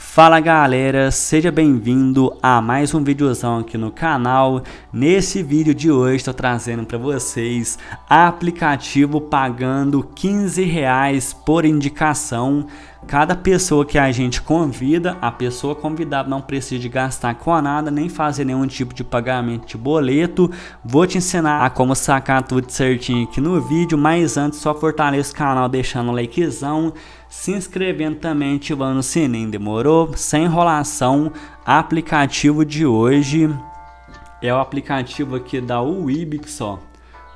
Fala galera, seja bem-vindo a mais um videozão aqui no canal. Nesse vídeo de hoje estou trazendo para vocês aplicativo pagando 15 reais por indicação. Cada pessoa que a gente convida, a pessoa convidada não precisa de gastar com nada, nem fazer nenhum tipo de pagamento de boleto. Vou te ensinar a como sacar tudo certinho aqui no vídeo, mas antes só fortaleça o canal deixando o likezão se inscrevendo também, ativando o sininho. Demorou? Sem enrolação, aplicativo de hoje é o aplicativo aqui da Uibix, ó.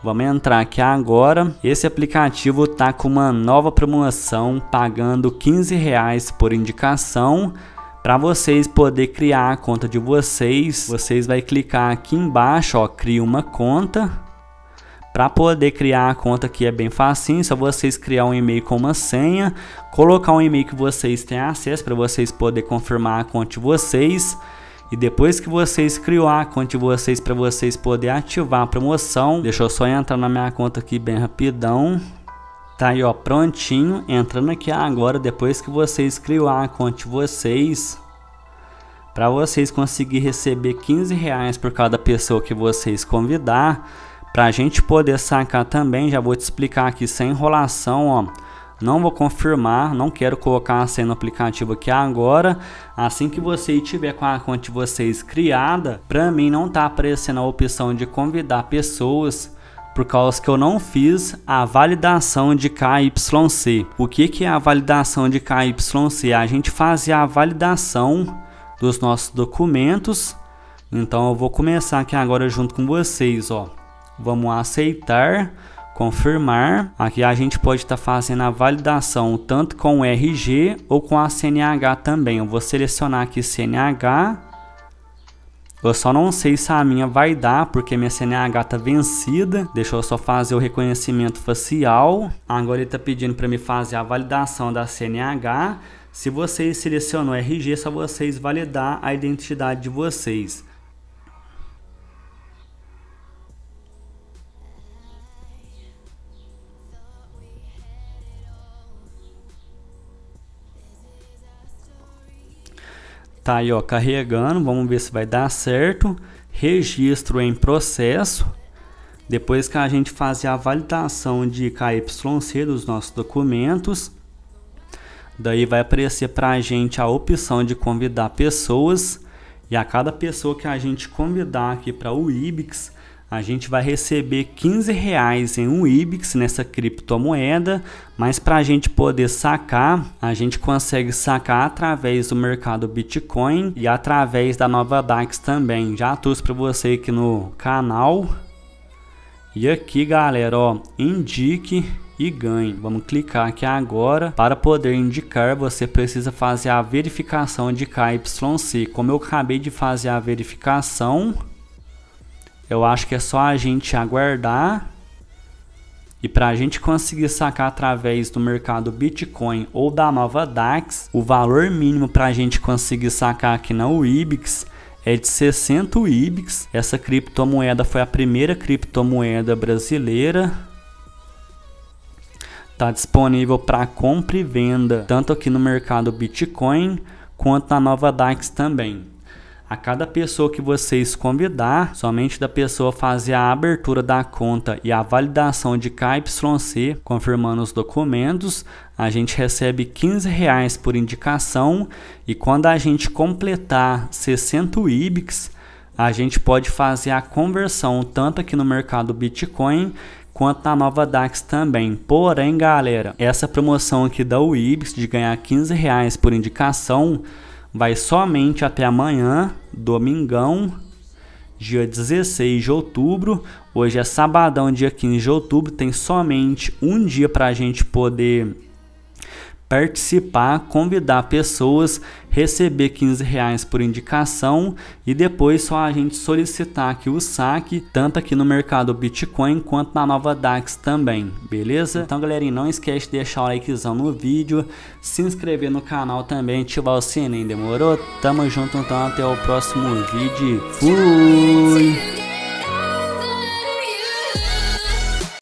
Vamos entrar aqui agora. Esse aplicativo tá com uma nova promoção, pagando 15 reais por indicação. Para vocês poder criar a conta de vocês, vocês vai clicar aqui embaixo, ó, cria uma conta. Para poder criar a conta aqui é bem facinho, só vocês criar um e-mail com uma senha, colocar um e-mail que vocês têm acesso para vocês poder confirmar a conta de vocês. E depois que vocês criou a conta de vocês para vocês poder ativar a promoção, deixa eu só entrar na minha conta aqui bem rapidão. Tá aí ó, prontinho, entrando aqui agora depois que vocês criou a conta de vocês, para vocês conseguir receber 15 reais por cada pessoa que vocês convidar para a gente poder sacar também, já vou te explicar aqui sem enrolação, ó. Não vou confirmar, não quero colocar a senha no aplicativo aqui agora. Assim que você tiver com a conta de vocês criada, para mim não tá aparecendo a opção de convidar pessoas por causa que eu não fiz a validação de KYC. O que, que é a validação de KYC? A gente fazia a validação dos nossos documentos. Então eu vou começar aqui agora junto com vocês, ó. Vamos aceitar, confirmar. Aqui a gente pode estar tá fazendo a validação tanto com o RG ou com a CNH também. Eu vou selecionar aqui CNH. Eu só não sei se a minha vai dar, porque minha CNH está vencida. Deixa eu só fazer o reconhecimento facial. Agora ele está pedindo para me fazer a validação da CNH. Se vocês selecionam RG, é só vocês validar a identidade de vocês. Tá aí, ó, carregando. Vamos ver se vai dar certo. Registro em processo. Depois que a gente fazer a validação de KYC dos nossos documentos, daí vai aparecer para a gente a opção de convidar pessoas. E a cada pessoa que a gente convidar aqui para o IBIX, a gente vai receber 15 reais em um IBIX nessa criptomoeda, mas para a gente poder sacar, a gente consegue sacar através do mercado Bitcoin e através da nova DAX também. Já trouxe para você aqui no canal. E aqui, galera, ó, indique e ganhe. Vamos clicar aqui agora. Para poder indicar, você precisa fazer a verificação de KYC. Como eu acabei de fazer a verificação, eu acho que é só a gente aguardar e para a gente conseguir sacar através do mercado Bitcoin ou da nova DAX, o valor mínimo para a gente conseguir sacar aqui na Uibix é de 60 Uibix. Essa criptomoeda foi a primeira criptomoeda brasileira. Está disponível para compra e venda tanto aqui no mercado Bitcoin quanto na nova DAX também. A cada pessoa que vocês convidar, somente da pessoa fazer a abertura da conta e a validação de KYC, confirmando os documentos, a gente recebe 15 reais por indicação e quando a gente completar 60 IBIX, a gente pode fazer a conversão tanto aqui no mercado Bitcoin quanto na nova DAX também. Porém, galera, essa promoção aqui da UIBIX de ganhar 15 reais por indicação vai somente até amanhã, domingão, dia 16 de outubro. Hoje é sabadão, dia 15 de outubro. Tem somente um dia para a gente poder participar, convidar pessoas, receber 15 reais por indicação e depois só a gente solicitar aqui o saque, tanto aqui no mercado Bitcoin quanto na nova DAX também, beleza? Então galerinha, não esquece de deixar o likezão no vídeo, se inscrever no canal também, ativar o sininho, demorou? Tamo junto então, até o próximo vídeo, fui!